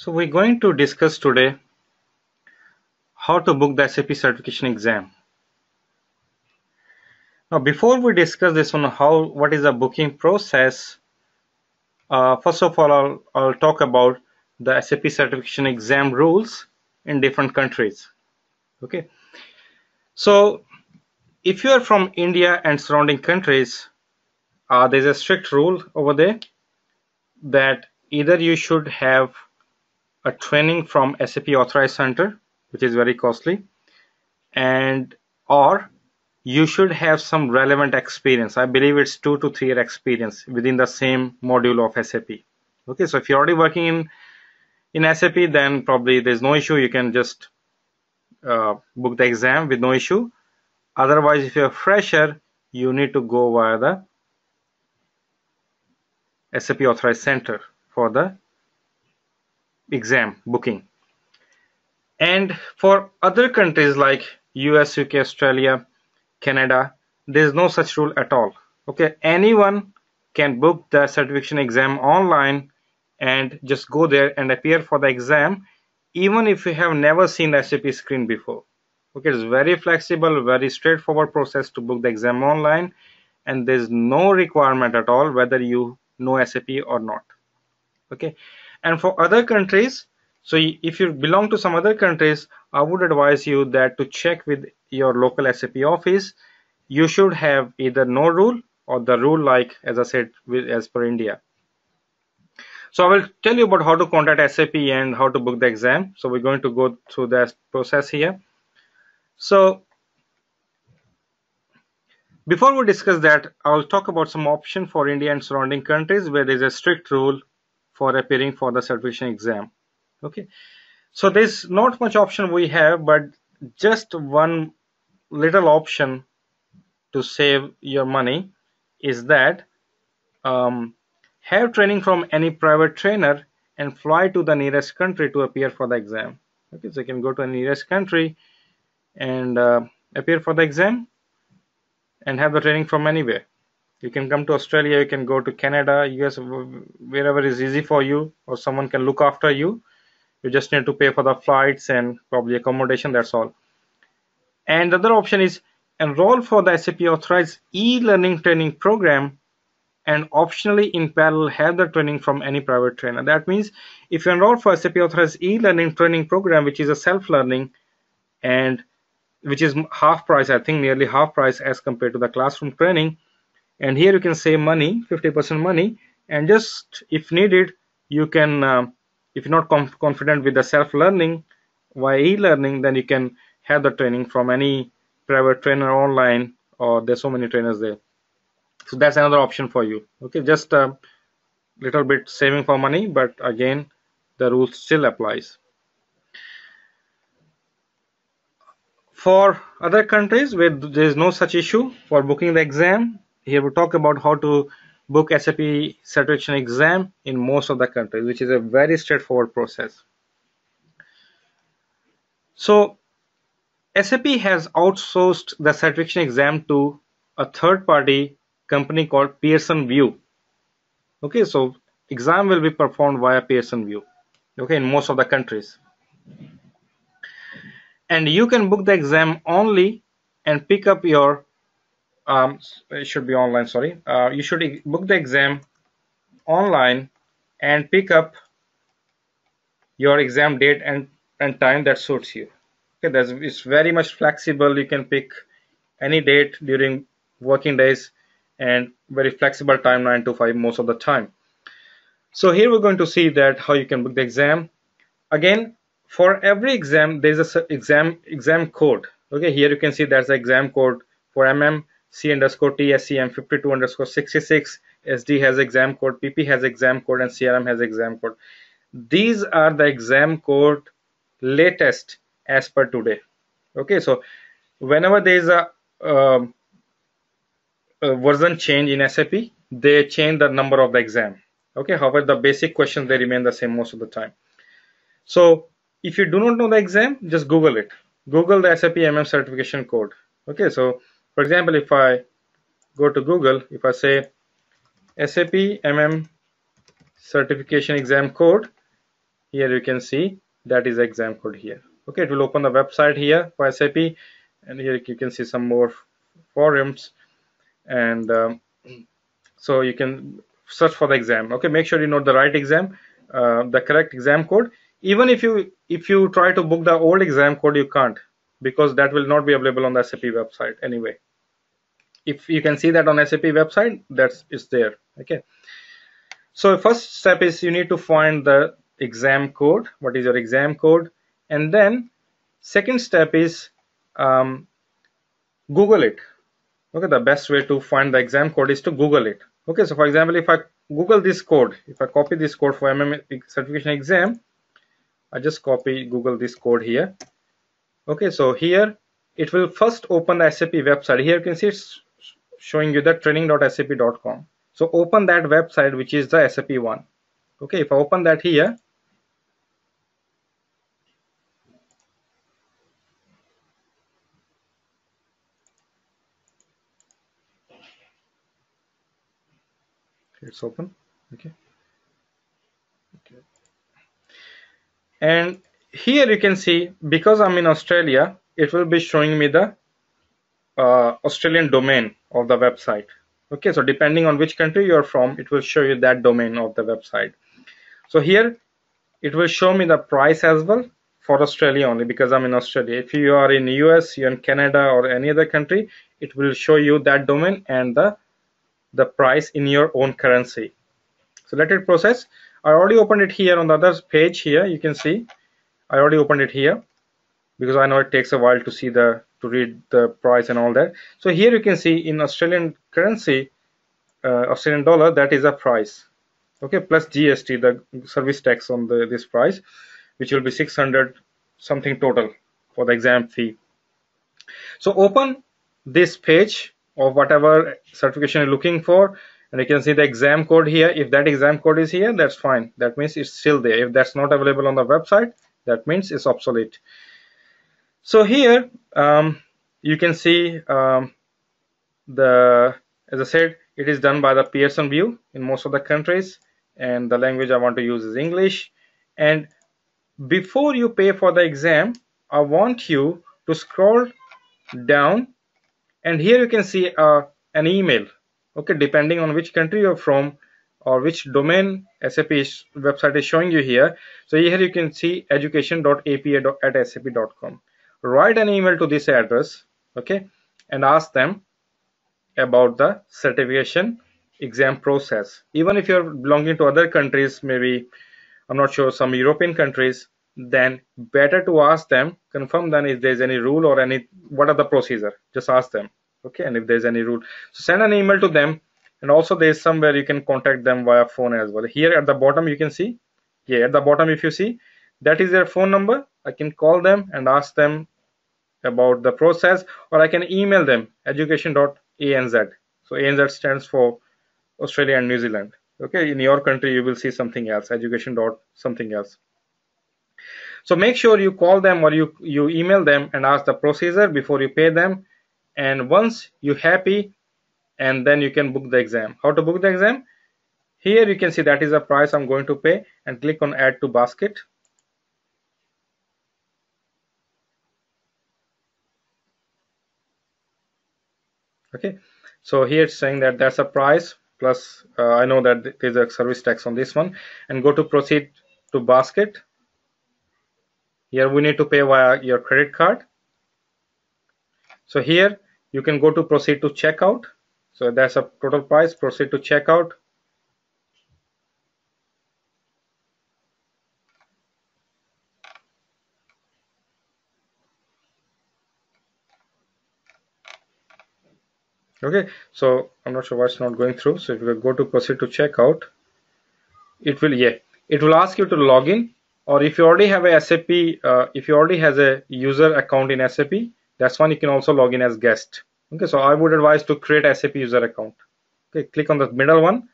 So we're going to discuss today how to book the SAP certification exam. Now before we discuss this one, how what is the booking process, uh, first of all I'll, I'll talk about the SAP certification exam rules in different countries. Okay, so if you are from India and surrounding countries, uh, there's a strict rule over there that either you should have a training from SAP Authorized Center, which is very costly, and or you should have some relevant experience. I believe it's two to three year experience within the same module of SAP. Okay, so if you're already working in in SAP, then probably there's no issue. You can just uh, book the exam with no issue. Otherwise, if you're a fresher, you need to go via the SAP Authorized Center for the exam booking. And for other countries like US, UK, Australia, Canada, there is no such rule at all. Okay, anyone can book the certification exam online and just go there and appear for the exam even if you have never seen the SAP screen before. Okay, it's very flexible, very straightforward process to book the exam online and there's no requirement at all whether you know SAP or not. Okay, and for other countries so if you belong to some other countries i would advise you that to check with your local sap office you should have either no rule or the rule like as i said as per india. So i will tell you about how to contact sap and how to book the exam. So we're going to go through that process here. So before we discuss that, I'll talk about some option for India and surrounding countries where there's a strict rule for appearing for the certification exam. Okay. So there's not much option we have but just one little option to save your money is that um, have training from any private trainer and fly to the nearest country to appear for the exam. Okay so you can go to the nearest country and uh, appear for the exam and have the training from anywhere you can come to australia you can go to canada us wherever is easy for you or someone can look after you. You just need to pay for the flights and probably accommodation that's all. And the other option is enroll for the SAP authorized e-learning training program and optionally in parallel have the training from any private trainer. That means if you enroll for SAP authorized e-learning training program which is a self-learning and which is half price I think nearly half price as compared to the classroom training and here you can save money 50% money. And just if needed you can uh, if you're not conf confident with the self-learning via e-learning then you can have the training from any private trainer online or there's so many trainers there. So that's another option for you. Okay just a little bit saving for money but again the rule still applies. For other countries where there is no such issue for booking the exam here we talk about how to book SAP certification exam in most of the countries, which is a very straightforward process. So SAP has outsourced the certification exam to a third-party company called Pearson VUE. Okay, so exam will be performed via Pearson VUE. Okay, in most of the countries. And you can book the exam only and pick up your um, it should be online sorry. Uh, you should book the exam online and pick up your exam date and and time that suits you. Okay that's it's very much flexible. You can pick any date during working days and very flexible time 9 to 5 most of the time. So here we're going to see that how you can book the exam. Again for every exam there's a exam exam code. Okay here you can see that's the exam code for mm C underscore TSCM 52 underscore 66, SD has exam code, PP has exam code, and CRM has exam code. These are the exam code latest as per today. Okay, so whenever there is a, um, a version change in SAP, they change the number of the exam. Okay, however, the basic questions they remain the same most of the time. So if you do not know the exam, just Google it. Google the SAP MM certification code. Okay, so for example, if I go to Google, if I say SAP MM certification exam code, here you can see that is exam code here. Okay it will open the website here for SAP and here you can see some more forums and um, so you can search for the exam. Okay make sure you know the right exam uh, the correct exam code. Even if you if you try to book the old exam code you can't because that will not be available on the SAP website anyway if you can see that on SAP website that's is there okay? So first step is you need to find the exam code. What is your exam code? And then second step is um, Google it. Okay the best way to find the exam code is to Google it. Okay so for example if I Google this code if I copy this code for MM certification exam I just copy Google this code here. Okay so here it will first open the SAP website. Here you can see it's showing you the training.sap.com so open that website which is the SAP one. Okay if I open that here it's open. Okay. Okay. And here you can see because I'm in Australia it will be showing me the uh, Australian domain of the website. Okay so depending on which country you're from it will show you that domain of the website. So here it will show me the price as well for Australia only because I'm in Australia. If you are in US you're in Canada or any other country it will show you that domain and the the price in your own currency. So let it process. I already opened it here on the other page here you can see. I already opened it here because I know it takes a while to see the to read the price and all that. So here you can see in Australian currency uh, Australian dollar that is a price. Okay plus GST the service tax on the this price which will be 600 something total for the exam fee. So open this page of whatever certification you're looking for and you can see the exam code here. If that exam code is here that's fine. That means it's still there. If that's not available on the website that means it's obsolete so here um, you can see um, the as I said it is done by the Pearson VUE in most of the countries and the language I want to use is English. And before you pay for the exam I want you to scroll down and here you can see uh, an email okay depending on which country you're from or which domain SAP website is showing you here. So here you can see education.apa at sap.com write an email to this address okay and ask them about the certification exam process. Even if you're belonging to other countries maybe i'm not sure some european countries then better to ask them confirm then if there's any rule or any what are the procedure. Just ask them okay and if there's any rule. So send an email to them and also there's somewhere you can contact them via phone as well. Here at the bottom you can see yeah at the bottom if you see that is their phone number. I can call them and ask them about the process or I can email them education.anz so ANZ stands for Australia and New Zealand. Okay in your country you will see something else education dot something else. So make sure you call them or you you email them and ask the procedure before you pay them. And once you're happy and then you can book the exam. How to book the exam? Here you can see that is the price I'm going to pay and click on add to basket okay. So here it's saying that that's a price plus uh, I know that there's a service tax on this one. And go to proceed to basket. Here we need to pay via your credit card. So here you can go to proceed to checkout. So that's a total price. Proceed to checkout okay so i'm not sure why it's not going through. So if you go to proceed to checkout it will yeah it will ask you to log in. Or if you already have a sap uh, if you already has a user account in sap that's one you can also log in as guest. Okay so i would advise to create sap user account. Okay click on the middle one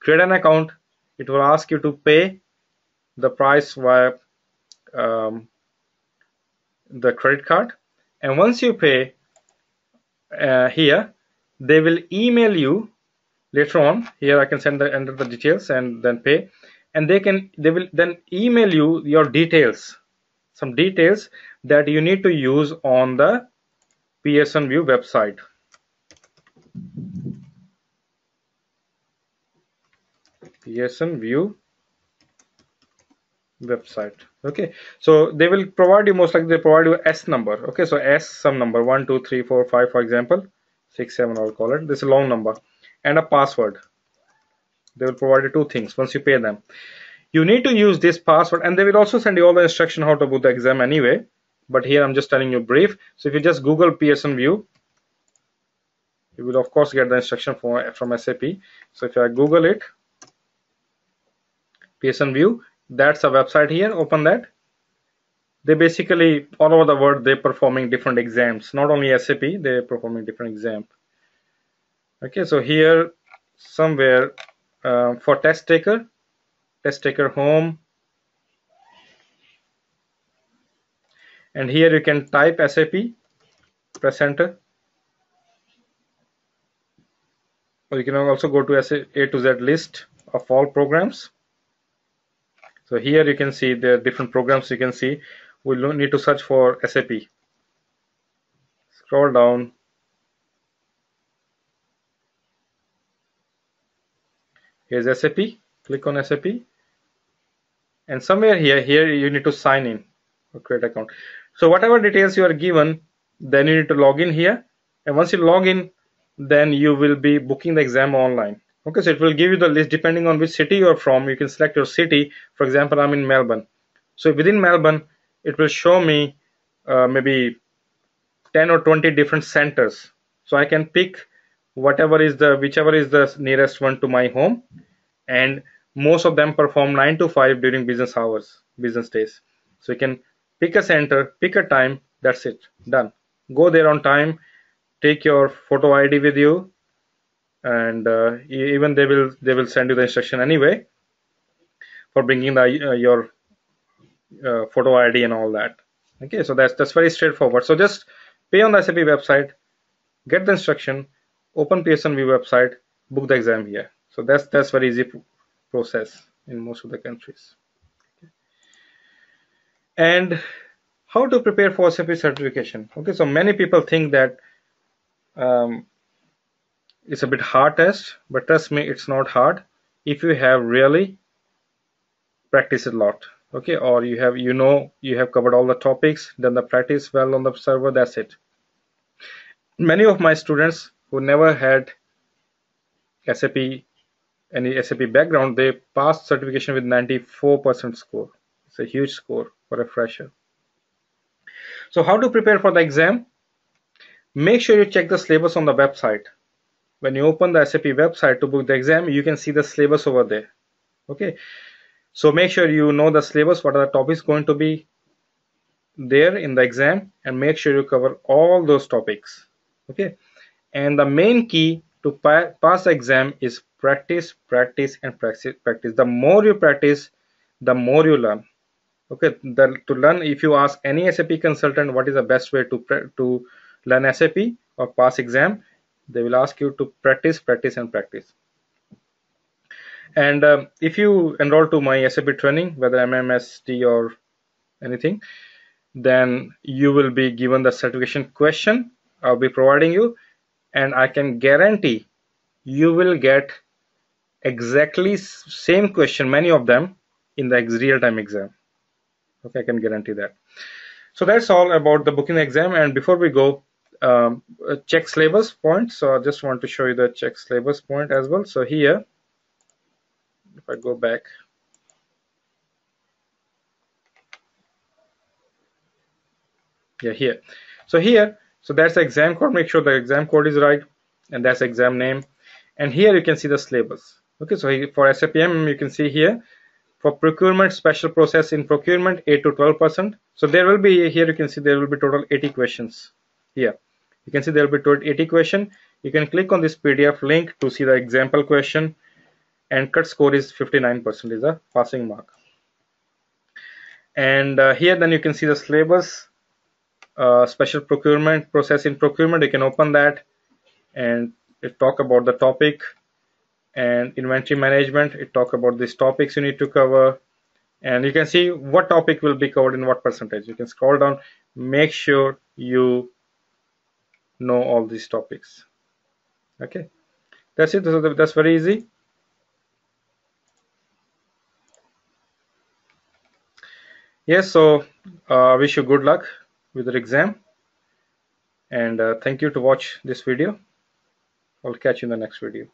create an account. It will ask you to pay the price via um, the credit card. And once you pay uh, here they will email you later on. Here I can send the enter the details and then pay. And they can they will then email you your details. Some details that you need to use on the Pearson VUE website. Pearson VUE website. Okay. So they will provide you most likely they provide you s number. Okay. So s some number one two three four five for example six seven i'll call it. This is a long number and a password. They will provide you two things once you pay them. You need to use this password and they will also send you all the instruction how to book the exam anyway. But here i'm just telling you brief. So if you just google pearson VUE you will of course get the instruction from from sap so if i google it pearson VUE that's a website here. Open that they basically all over the world they're performing different exams. Not only sap they're performing different exams okay so here somewhere uh, for test taker test taker home. And here you can type sap press enter. Or you can also go to a to z list of all programs. So here you can see the different programs you can see we'll need to search for SAP scroll down. Here's SAP click on SAP and somewhere here here you need to sign in or create account. So whatever details you are given then you need to log in here. And once you log in then you will be booking the exam online. Okay so it will give you the list depending on which city you're from. You can select your city. For example i'm in melbourne. So within melbourne it will show me uh, maybe 10 or 20 different centers. So i can pick whatever is the whichever is the nearest one to my home and most of them perform 9 to 5 during business hours business days. So you can pick a center pick a time that's it done. Go there on time take your photo id with you and uh, even they will they will send you the instruction anyway for bringing the uh, your uh, photo ID and all that. Okay, so that's that's very straightforward. So just pay on the SAP website, get the instruction, open VUE website, book the exam here. So that's that's very easy process in most of the countries. Okay. And how to prepare for SAP certification? Okay, so many people think that um, it's a bit hard test but trust me it's not hard if you have really practiced a lot okay or you have you know you have covered all the topics done the practice well on the server that's it. Many of my students who never had SAP any SAP background they passed certification with 94% score. It's a huge score for a fresher. So how to prepare for the exam? Make sure you check the syllabus on the website. When you open the SAP website to book the exam, you can see the syllabus over there. Okay, so make sure you know the syllabus, what are the topics going to be there in the exam, and make sure you cover all those topics. Okay, and the main key to pa pass exam is practice, practice, and practice. Practice. The more you practice, the more you learn. Okay, the, to learn, if you ask any SAP consultant what is the best way to to learn SAP or pass exam, they will ask you to practice practice and practice and um, if you enroll to my SAP training whether MMSD or anything then you will be given the certification question I'll be providing you and I can guarantee you will get exactly same question many of them in the real-time exam okay I can guarantee that so that's all about the booking exam and before we go um, check syllabus point. So I just want to show you the check syllabus point as well. So here, if I go back, yeah, here. So here, so that's the exam code. Make sure the exam code is right, and that's exam name. And here you can see the syllabus. Okay, so for SAPM, you can see here for procurement special process in procurement 8 to 12 percent so there will be here you can see there will be total 80 questions here you can see there will be total 80 question you can click on this pdf link to see the example question and cut score is 59 percent is a passing mark. And uh, here then you can see the syllabus uh, special procurement process in procurement. You can open that and it talk about the topic and inventory management. It talk about these topics you need to cover. And you can see what topic will be covered in what percentage. You can scroll down make sure you know all these topics. Okay. That's it. That's very easy yes so uh, wish you good luck with your exam. And uh, thank you to watch this video. I'll catch you in the next video